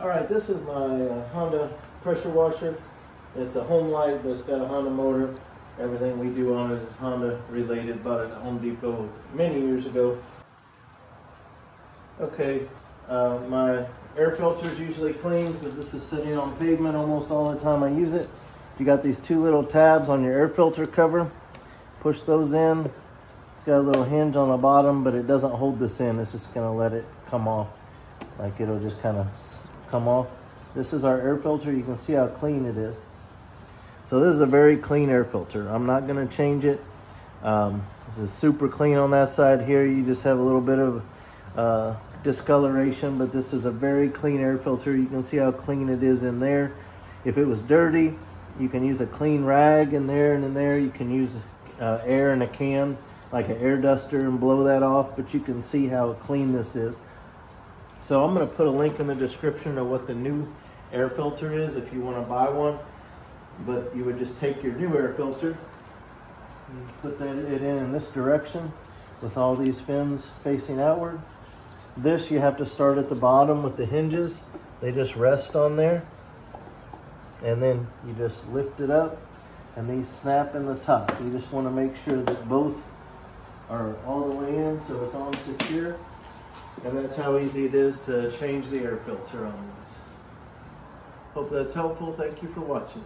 All right, this is my uh, Honda pressure washer. It's a Homelite, but it's got a Honda motor. Everything we do on it is Honda related. Bought it at Home Depot many years ago. Okay, uh, my air filter is usually clean because this is sitting on pavement almost all the time I use it. You got these two little tabs on your air filter cover. Push those in. It's got a little hinge on the bottom, but it doesn't hold this in. It's just gonna let it come off. Like it'll just kind of come off. This is our air filter. You can see how clean it is. So this is a very clean air filter. I'm not gonna change it. Um, is super clean on that side here. You just have a little bit of uh, discoloration, but this is a very clean air filter. You can see how clean it is in there. If it was dirty, you can use a clean rag in there and in there. You can use uh, air in a can, like an air duster and blow that off, but you can see how clean this is. So I'm gonna put a link in the description of what the new air filter is if you wanna buy one. But you would just take your new air filter, and put that it in in this direction with all these fins facing outward. This you have to start at the bottom with the hinges. They just rest on there. And then you just lift it up and these snap in the top. You just want to make sure that both are all the way in so it's on secure. And that's how easy it is to change the air filter on this. Hope that's helpful. Thank you for watching.